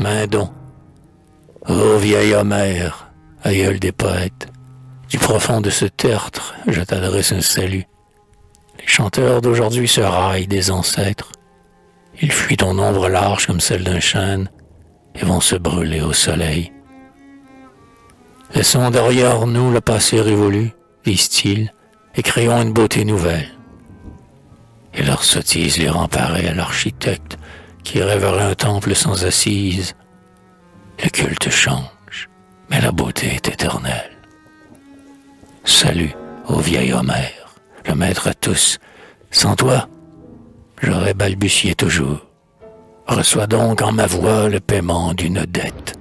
main don. Ô vieil Homère, aïeul des poètes, du profond de ce tertre, je t'adresse un salut. Les chanteurs d'aujourd'hui se raillent des ancêtres. Ils fuient ton ombre large comme celle d'un chêne et vont se brûler au soleil. Laissons derrière nous le passé révolu, disent-ils, et créons une beauté nouvelle. Et leur sottise les remparait à l'architecte qui rêverait un temple sans assise. Le culte change, mais la beauté est éternelle. Salut au vieil Homère, le maître à tous. Sans toi, j'aurais balbutié toujours. Reçois donc en ma voix le paiement d'une dette.